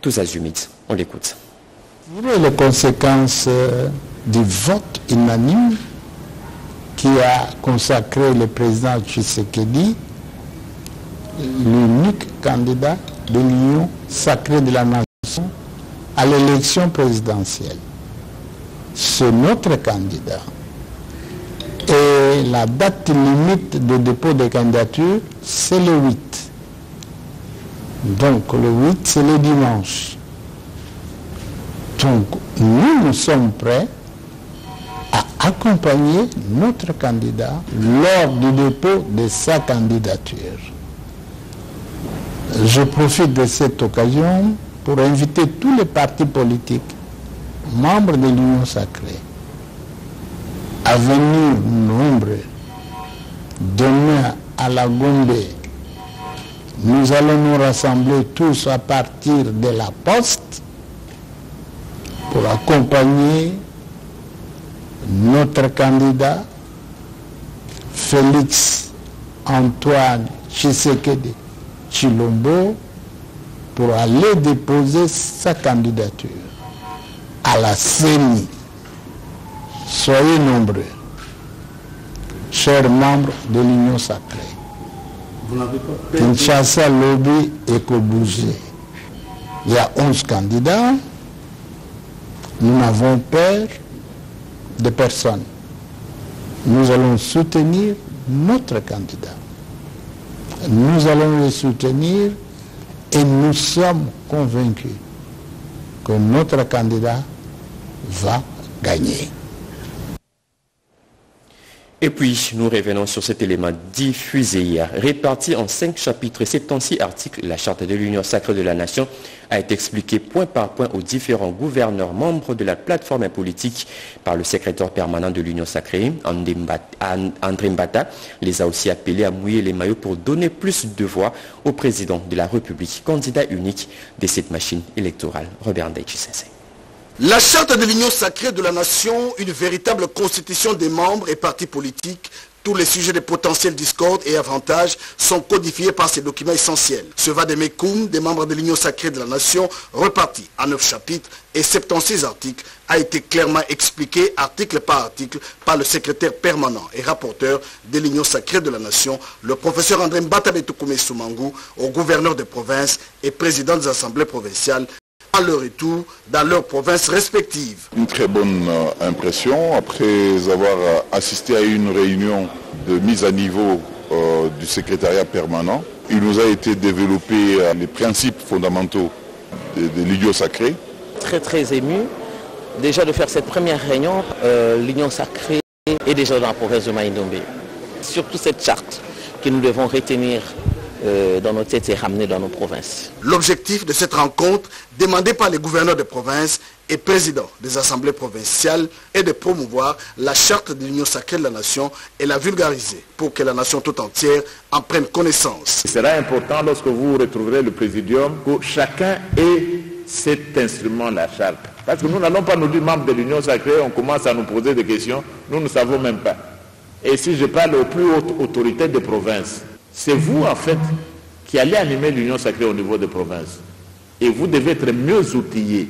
tous azimuts. On l'écoute. Les conséquences euh, du vote unanime qui a consacré le président Tshisekedi l'unique candidat de l'Union sacrée de la nation à l'élection présidentielle. C'est notre candidat. Et la date limite de dépôt de candidature, c'est le 8. Donc le 8, c'est le dimanche. Donc nous, nous sommes prêts à accompagner notre candidat lors du dépôt de sa candidature. Je profite de cette occasion pour inviter tous les partis politiques, membres de l'Union sacrée, à venir nombreux demain à la Gombe. Nous allons nous rassembler tous à partir de la poste pour accompagner notre candidat Félix Antoine Tshisekedi Chilombo pour aller déposer sa candidature à la CENI. Soyez nombreux, chers membres de l'Union sacrée. Kinshasa Lobby et Kobougé. Il y a 11 candidats. Nous n'avons peur de personne. Nous allons soutenir notre candidat. Nous allons le soutenir et nous sommes convaincus que notre candidat va gagner. Et puis, nous revenons sur cet élément diffusé hier. Réparti en cinq chapitres et 76 articles, la Charte de l'Union sacrée de la Nation a été expliquée point par point aux différents gouverneurs membres de la plateforme politique par le secrétaire permanent de l'Union sacrée, André Mbata, les a aussi appelés à mouiller les maillots pour donner plus de voix au président de la République, candidat unique de cette machine électorale. Robert Ndaichi la charte de l'union sacrée de la nation, une véritable constitution des membres et partis politiques, tous les sujets de potentiel discorde et avantages sont codifiés par ces documents essentiels. Ce va des membres de l'Union sacrée de la nation, reparti en 9 chapitres et 76 articles, a été clairement expliqué article par article par le secrétaire permanent et rapporteur de l'Union sacrée de la nation, le professeur André Mbatabetoukoumé Soumangou, au gouverneur de province et président des assemblées provinciales à leur retour dans leurs provinces respectives. Une très bonne euh, impression après avoir euh, assisté à une réunion de mise à niveau euh, du secrétariat permanent. Il nous a été développé les principes fondamentaux de, l'Union sacrée. Très très ému déjà de faire cette première réunion. L'Union sacrée est déjà dans la province de Maïndombe. Surtout cette charte que nous devons retenir euh, dans nos têtes et ramener dans nos provinces. L'objectif de cette rencontre, demandé par les gouverneurs de province et présidents des assemblées provinciales, est de promouvoir la charte de l'Union sacrée de la nation et la vulgariser pour que la nation tout entière en prenne connaissance. Il sera important lorsque vous retrouverez le présidium que chacun ait cet instrument, la charte. Parce que nous n'allons pas nous dire membres de l'Union sacrée, on commence à nous poser des questions, nous ne savons même pas. Et si je parle aux plus hautes autorités de province, c'est vous, en fait, qui allez animer l'Union sacrée au niveau des provinces. Et vous devez être mieux outillés.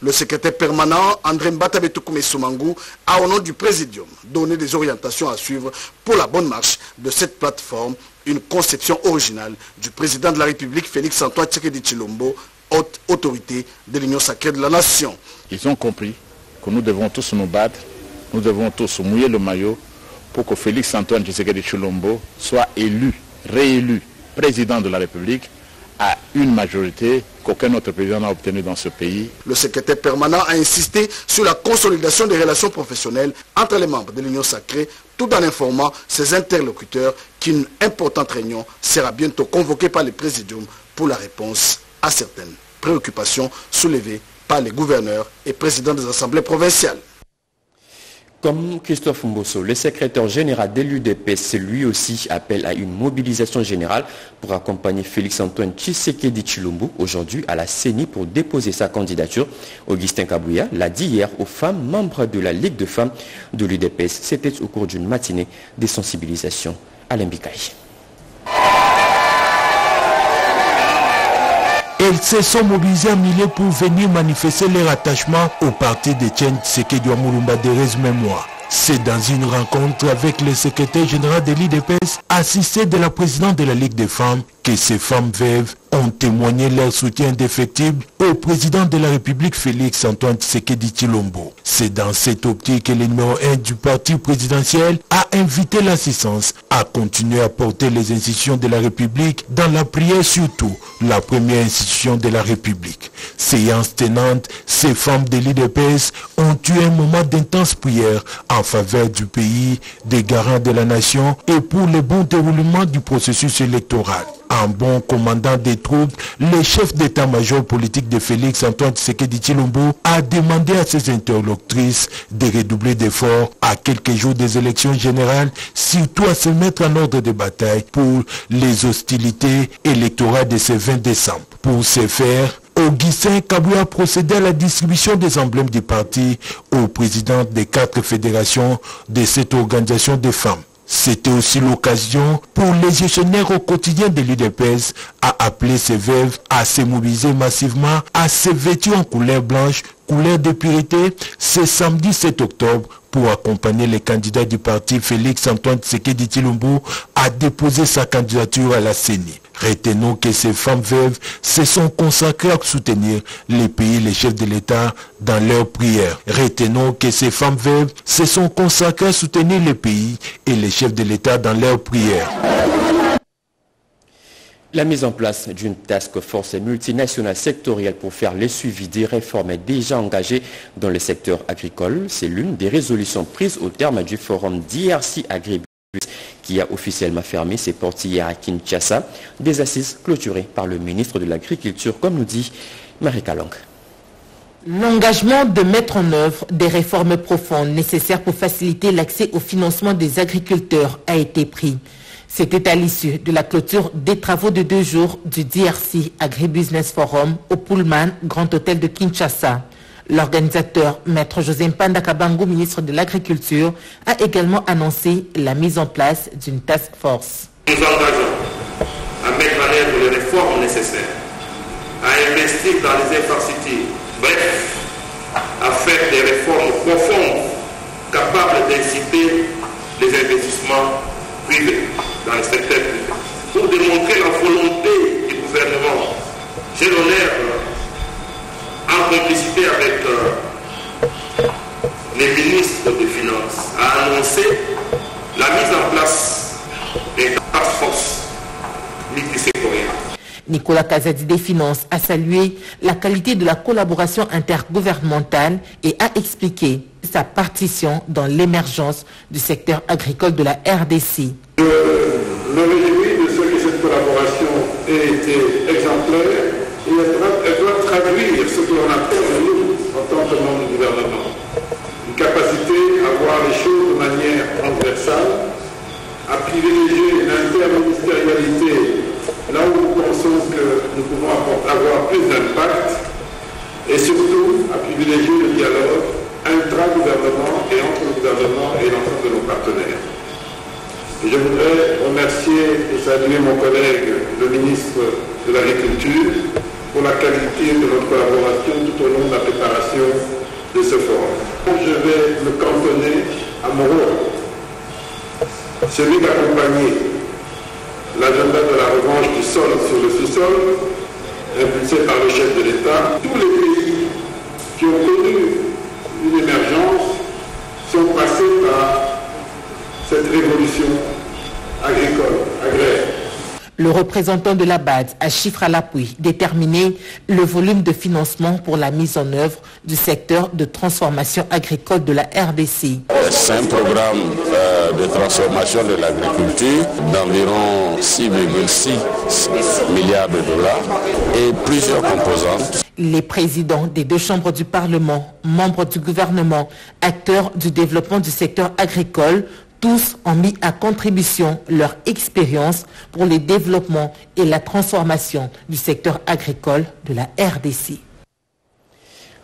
Le secrétaire permanent, André Mbatabetoukoumé Soumangou, a au nom du Présidium donné des orientations à suivre pour la bonne marche de cette plateforme, une conception originale du président de la République, Félix Antoine Tchékédi Chilombo, haute autorité de l'Union sacrée de la nation. Ils ont compris que nous devons tous nous battre, nous devons tous mouiller le maillot pour que Félix Antoine Tshisekedi Chilombo soit élu réélu président de la République à une majorité qu'aucun autre président n'a obtenue dans ce pays. Le secrétaire permanent a insisté sur la consolidation des relations professionnelles entre les membres de l'Union sacrée tout en informant ses interlocuteurs qu'une importante réunion sera bientôt convoquée par le présidium pour la réponse à certaines préoccupations soulevées par les gouverneurs et présidents des assemblées provinciales. Comme Christophe Mbosso, le secrétaire général de l'UDPS, lui aussi appelle à une mobilisation générale pour accompagner Félix-Antoine Tshisekedi Chilombo aujourd'hui à la CENI pour déposer sa candidature. Augustin Kabouya l'a dit hier aux femmes membres de la Ligue de femmes de l'UDPS. C'était au cours d'une matinée de sensibilisation à l'Imbikaï. Elles se sont mobilisées en milliers pour venir manifester leur attachement au parti de Tchen Tshisekedi Mulumba Derez Mémoire. C'est dans une rencontre avec le secrétaire général de l'IDPS, assisté de la présidente de la Ligue des femmes, que ces femmes veuves ont témoigné leur soutien indéfectible au président de la République Félix Antoine Tshisekedi Chilombo. C'est dans cette optique que le numéro 1 du parti présidentiel a invité l'assistance à continuer à porter les institutions de la République dans la prière surtout la première institution de la République. Séance tenante, ces femmes de l'IDPS ont eu un moment d'intense prière faveur du pays, des garants de la nation et pour le bon déroulement du processus électoral un bon commandant des troupes, le chef d'état-major politique de Félix Antoine Tshisekedi Chilombo a demandé à ses interlocutrices de redoubler d'efforts à quelques jours des élections générales, surtout à se mettre en ordre de bataille pour les hostilités électorales de ce 20 décembre. Pour ce faire, Augustin Kabou a procédé à la distribution des emblèmes du parti aux présidents des quatre fédérations de cette organisation des femmes. C'était aussi l'occasion pour les gestionnaires au quotidien de l'UDPS à appeler ces veuves à se mobiliser massivement, à se vêtir en couleur blanche, couleur de purité, ce samedi 7 octobre pour accompagner les candidats du parti Félix Antoine Tshisekedi Chilombo à déposer sa candidature à la CENI. Retenons que ces femmes veuves se sont consacrées à soutenir les pays, les chefs de l'État dans leurs prières. Retenons que ces femmes veuves se sont consacrées à soutenir les pays et les chefs de l'État dans leurs prières. La mise en place d'une task force multinationale sectorielle pour faire le suivi des réformes déjà engagées dans le secteur agricole, c'est l'une des résolutions prises au terme du forum DRC Agribusiness qui a officiellement fermé ses portes hier à Kinshasa, des assises clôturées par le ministre de l'Agriculture, comme nous dit Marie Kalong. L'engagement de mettre en œuvre des réformes profondes nécessaires pour faciliter l'accès au financement des agriculteurs a été pris. C'était à l'issue de la clôture des travaux de deux jours du DRC Agribusiness Forum au Pullman Grand Hôtel de Kinshasa. L'organisateur, Maître José Mpanda Kabango, ministre de l'Agriculture, a également annoncé la mise en place d'une task force. Nous engageons à mettre en œuvre les réformes nécessaires, à investir dans les infrastructures, bref, à faire des réformes profondes capables d'inciter les investissements privés dans le secteur privé. Pour démontrer la volonté du gouvernement, j'ai l'honneur, en complicité avec euh, les ministres des Finances, à annoncer la mise en place des task force multisectorielles. Nicolas Kazadi des Finances a salué la qualité de la collaboration intergouvernementale et a expliqué sa partition dans l'émergence du secteur agricole de la RDC. Je me réjouis de ce que cette collaboration ait été exemplaire et elle doit, traduire ce que l'on appelle nous, en tant que membre du gouvernement, une capacité à voir les choses de manière à privilégier l'interministérialité là où nous pensons que nous pouvons avoir plus d'impact et surtout à privilégier le dialogue intra-gouvernement et entre le gouvernement et l'ensemble de nos partenaires. Je voudrais remercier et saluer mon collègue, le ministre de l'Agriculture, pour la qualité de notre collaboration tout au long de la préparation de ce forum. Je vais me cantonner à mon rôle, celui d'accompagner l'agenda de la revanche du sol sur le sous-sol, impulsé par le chef de l'État. Tous les pays qui ont connu une émergence sont passés par cette révolution. Le représentant de la BAD a chiffre à l'appui déterminé le volume de financement pour la mise en œuvre du secteur de transformation agricole de la RDC. C'est un programme euh, de transformation de l'agriculture d'environ 6,6 milliards de dollars et plusieurs composantes. Les présidents des deux chambres du Parlement, membres du gouvernement, acteurs du développement du secteur agricole tous ont mis à contribution leur expérience pour le développement et la transformation du secteur agricole de la RDC.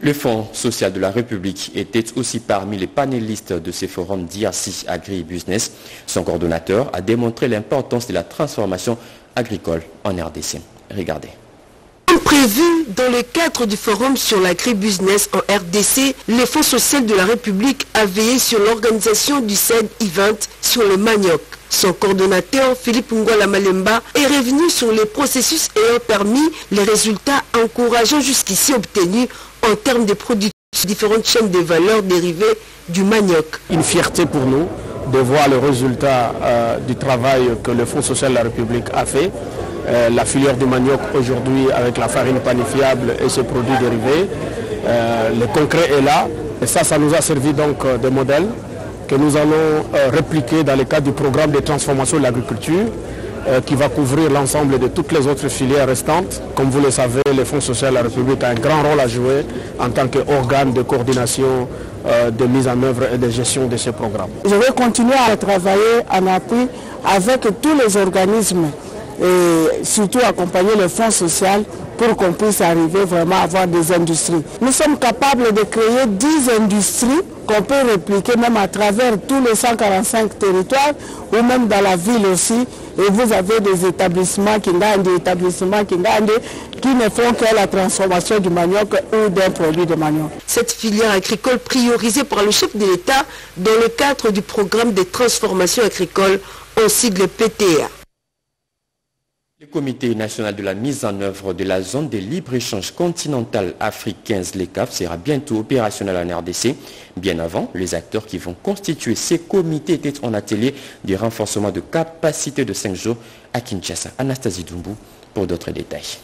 Le Fonds social de la République était aussi parmi les panélistes de ces forums d'IRC Agri-Business. Son coordonnateur a démontré l'importance de la transformation agricole en RDC. Regardez. Prévu dans le cadre du forum sur l'agribusiness en RDC, le Fonds social de la République a veillé sur l'organisation du CED Event sur le manioc. Son coordonnateur, Philippe Ngwala Malemba, est revenu sur les processus ayant permis les résultats encourageants jusqu'ici obtenus en termes de production différentes chaînes de valeur dérivées du manioc. Une fierté pour nous de voir le résultat euh, du travail que le Fonds social de la République a fait. Euh, la filière du manioc aujourd'hui avec la farine panifiable et ses produits dérivés. Euh, le concret est là et ça, ça nous a servi donc de modèle que nous allons répliquer dans le cadre du programme de transformation de l'agriculture qui va couvrir l'ensemble de toutes les autres filières restantes. Comme vous le savez, le Fonds social de la République a un grand rôle à jouer en tant qu'organe de coordination de mise en œuvre et de gestion de ces programmes. Je vais continuer à travailler en appui avec tous les organismes et surtout accompagner le fonds social pour qu'on puisse arriver vraiment à avoir des industries. Nous sommes capables de créer 10 industries qu'on peut répliquer même à travers tous les 145 territoires ou même dans la ville aussi. Et vous avez des établissements qui des établissements qui qui ne font que la transformation du manioc ou d'un produit de manioc. Cette filière agricole priorisée par le chef de l'État dans le cadre du programme de transformation agricole en sigle PTA. Le Comité national de la mise en œuvre de la zone de libre-échange continental africain, l'ECAF, sera bientôt opérationnel en RDC. Bien avant, les acteurs qui vont constituer ces comités étaient en atelier du renforcement de capacité de 5 jours à Kinshasa. Anastasie Dumbu pour d'autres détails.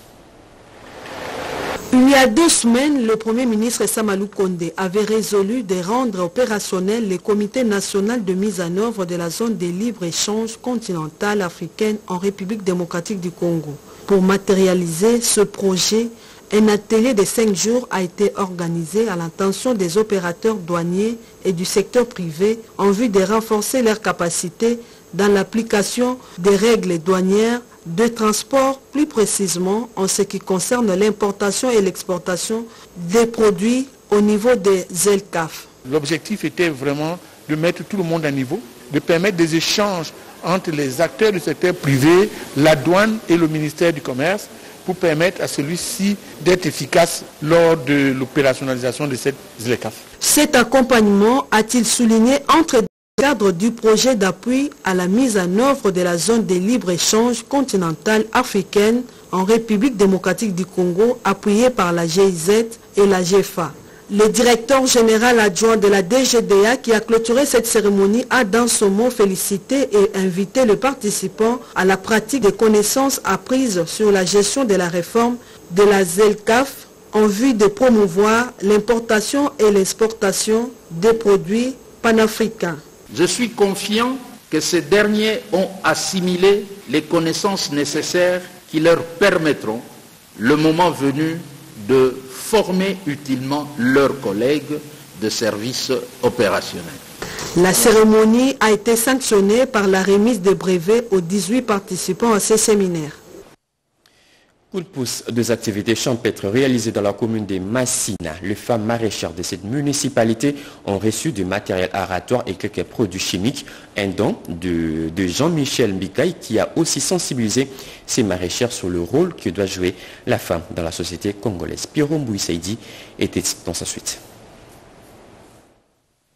Il y a deux semaines, le Premier ministre Samalou Kondé avait résolu de rendre opérationnel le comité national de mise en œuvre de la zone de libre-échange continentale africaine en République démocratique du Congo. Pour matérialiser ce projet, un atelier de cinq jours a été organisé à l'intention des opérateurs douaniers et du secteur privé en vue de renforcer leurs capacités dans l'application des règles douanières de transport, plus précisément en ce qui concerne l'importation et l'exportation des produits au niveau des ZELCAF. L'objectif était vraiment de mettre tout le monde à niveau, de permettre des échanges entre les acteurs du secteur privé, la douane et le ministère du Commerce pour permettre à celui-ci d'être efficace lors de l'opérationnalisation de cette ZLECAF. Cet accompagnement, a-t-il souligné, entre cadre du projet d'appui à la mise en œuvre de la zone de libre-échange continentale africaine en République démocratique du Congo, appuyée par la GIZ et la GFA. Le directeur général adjoint de la DGDA qui a clôturé cette cérémonie a dans son mot félicité et invité les participants à la pratique des connaissances apprises sur la gestion de la réforme de la ZELCAF en vue de promouvoir l'importation et l'exportation des produits panafricains. Je suis confiant que ces derniers ont assimilé les connaissances nécessaires qui leur permettront, le moment venu, de former utilement leurs collègues de services opérationnels. La cérémonie a été sanctionnée par la remise de brevets aux 18 participants à ces séminaires. Coup de pouce des activités champêtres réalisées dans la commune de Massina. Les femmes maraîchères de cette municipalité ont reçu du matériel aratoire et quelques produits chimiques. Un don de, Jean-Michel Mbikaï qui a aussi sensibilisé ces maraîchères sur le rôle que doit jouer la femme dans la société congolaise. Pierre Mbouissaïdi était dans sa suite.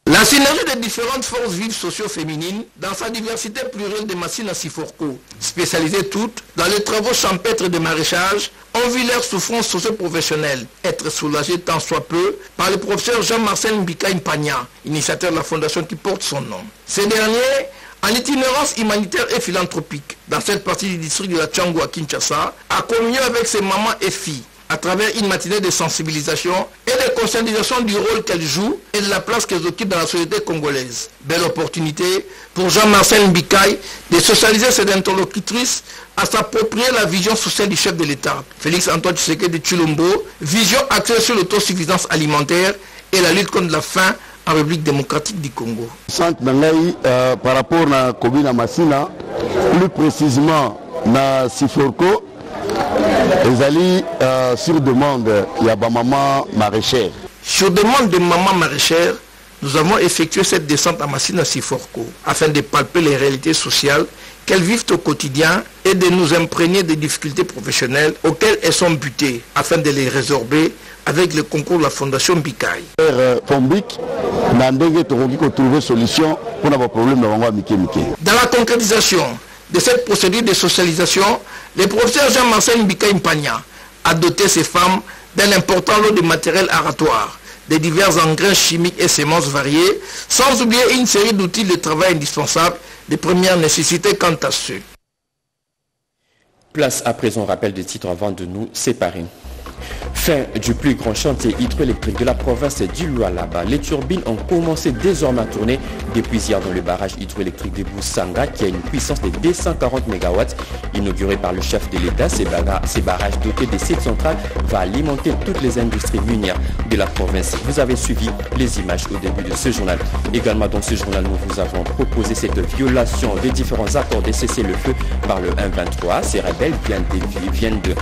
La synergie des différentes forces vives socio-féminines dans sa diversité plurielle de Massina Siforco, spécialisées toutes dans les travaux champêtres de maraîchage, ont vu leur souffrance socio-professionnelle être soulagée tant soit peu par le professeur Jean-Marcel Mbika Impagna, initiateur de la fondation qui porte son nom. Ces derniers en itinérance humanitaire et philanthropique dans cette partie du district de la Tchangou à Kinshasa, a communié avec ses mamans et filles à travers une matinée de sensibilisation et de conscientisation du rôle qu'elle joue et de la place qu'elle occupe dans la société congolaise. Belle opportunité pour Jean-Marcel Mbikaï de socialiser ses interlocutrices à s'approprier la vision sociale du chef de l'État, Félix Antoine Tshisekedi de Chulombo, vision axée sur l'autosuffisance alimentaire et la lutte contre la faim en République démocratique du Congo. Euh, par rapport à la commune plus précisément na Siforko, ezali euh, sur demande ya maman maraîchère sur demande de maman maraîchère nous avons effectué cette descente à Massina Siforco afin de palper les réalités sociales qu'elles vivent au quotidien et de nous imprégner des difficultés professionnelles auxquelles elles sont butées afin de les résorber avec le concours de la Fondation Bikaï. Dans la concrétisation de cette procédure de socialisation, le professeur Jean-Marcel Bikaï Mpagna a doté ces femmes d'un important lot de matériel aratoire, de divers engrais chimiques et semences variées, sans oublier une série d'outils de travail indispensables de première nécessité quant à ceux. Place à présent rappel des titres avant de nous séparer. Fin du plus grand chantier hydroélectrique de la province du Lualaba. Les turbines ont commencé désormais à tourner depuis hier dans le barrage hydroélectrique de Boussanga qui a une puissance de 240 MW. Inauguré par le chef de l'État, ces, barrages dotés de sites centrales vont alimenter toutes les industries minières de la province. Vous avez suivi les images au début de ce journal. Également dans ce journal, nous vous avons proposé cette violation des différents accords de cessez-le-feu par le 1-23. Ces rebelles viennent de, viennent de,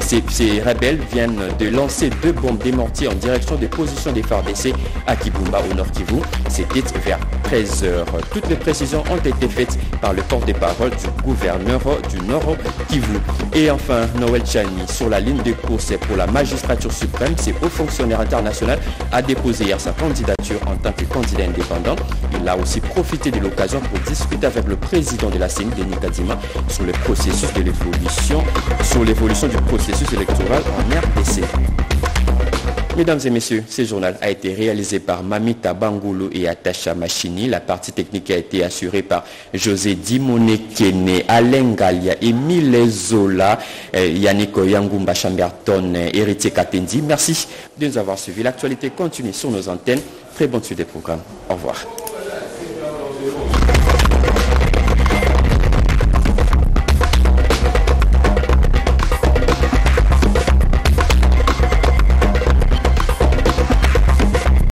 ces rebelles viennent de lancer deux bombes démorties en direction des positions des FARDC à Kibumba au nord Kivu. C'était vers 13 heures. Toutes les précisions ont été faites par le porte-parole du gouverneur du Nord Kivu. Et enfin, Noël Chani, sur la ligne de course pour la magistrature suprême, c'est haut fonctionnaire international, a déposé hier sa candidature en tant que candidat indépendant. Il a aussi profité de l'occasion pour discuter avec le président de la CENI, Denis Kadima, sur le processus de l'évolution, sur l'évolution du processus électoral en RDC. Mesdames et messieurs, ce journal a été réalisé par Mamita Bangoulou et Atasha Machini. La partie technique a été assurée par José Dimone Kene, Alain Galia, Emile Zola, eh, Yannick Yangumba Chamberton, Héritier Katendi. Merci de nous avoir suivis. L'actualité continue sur nos antennes. Très bonne suite des programmes. Au revoir.